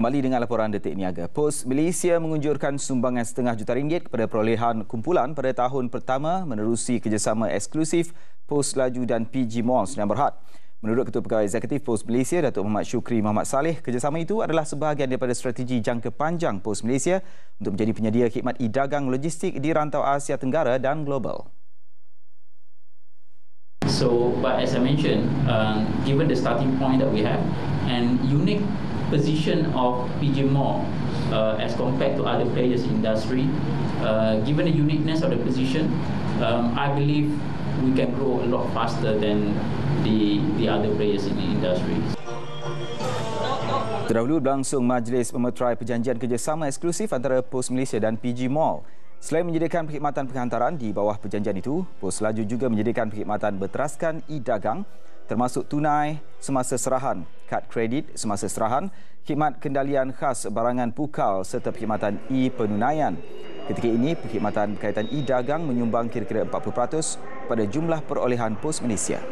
Kembali dengan laporan Detik Niaga. Pos Malaysia mengunjurkan sumbangan setengah juta ringgit kepada perolehan kumpulan pada tahun pertama menerusi kerjasama eksklusif Pos Laju dan PG Mall Senyam Berhad. Menurut Ketua Pegawai Eksekutif Pos Malaysia, Datuk Muhammad Syukri Muhammad Saleh, kerjasama itu adalah sebahagian daripada strategi jangka panjang Pos Malaysia untuk menjadi penyedia khidmat e-dagang logistik di rantau Asia Tenggara dan global. So, but as I mentioned, uh, given the starting point that we have and unique position of PG Mall uh, as compared to other players in industry, uh, given the uniqueness of the position, um, I believe we can grow a lot faster than the the other players in the industry. Terdahulu berlangsung majlis memeterai perjanjian kerjasama eksklusif antara Pos Malaysia dan PG Mall. Selain menyediakan perkhidmatan penghantaran di bawah perjanjian itu, Pos Laju juga menyediakan perkhidmatan berteraskan e-dagang termasuk tunai semasa serahan, kad kredit semasa serahan, khidmat kendalian khas barangan pukal serta perkhidmatan e-penunaian. Ketika ini, perkhidmatan berkaitan e-dagang menyumbang kira-kira 40% pada jumlah perolehan pos Malaysia.